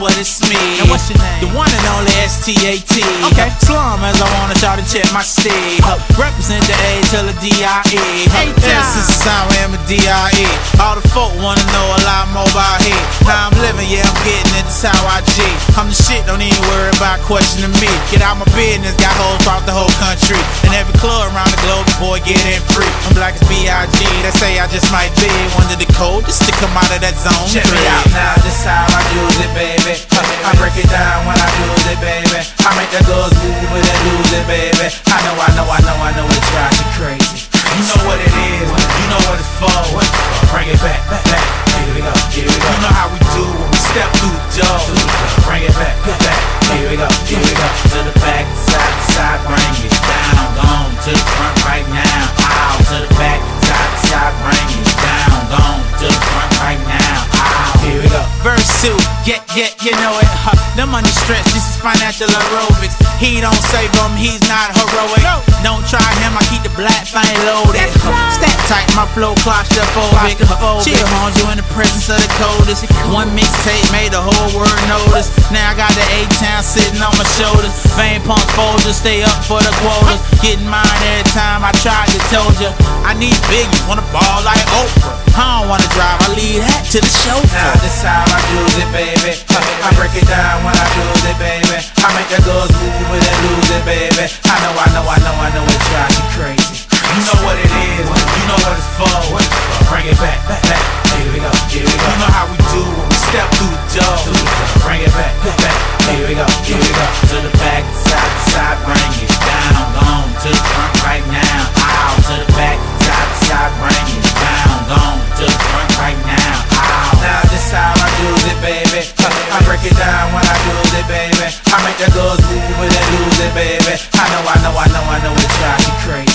what it's me. And what's your name? The one and only S-T-A-T. Okay. Slum as I wanna try to check my. Uh, represent the A till the D-I-E. Hey, this is sound where I'm a D-I-E. All the about questioning me. Get out my business, got hoes across the whole country. And every club around the globe, boy, get in free. I'm black as B.I.G. They say I just might be one of the coldest to come out of that zone. Check me three. out now, this how I use it, baby. I break it down when I use it, baby. Yeah, yeah, you know it. Huh. The money stretch, this is financial aerobics. He don't save him, he's not heroic. Don't try him, I keep the black thing loaded. Huh. Stat tight, my flow claustrophobic. Huh. Chill, homes, you in the presence of the coldest. One mixtape made the whole world notice. Now I got the A-Town sitting on my shoulders. Vein pump folders, stay up for the quotas. Getting mine every time I tried to told you. I need big, wanna ball like Oprah. I don't wanna drive, I leave that to the chauffeur. Now this how I use it, baby. I break it down baby. I know, I know, I know, I know it drives you crazy.